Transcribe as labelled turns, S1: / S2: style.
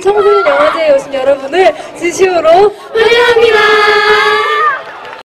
S1: 청소년 영화제에 오신 여러분을 진심으로 환영합니다.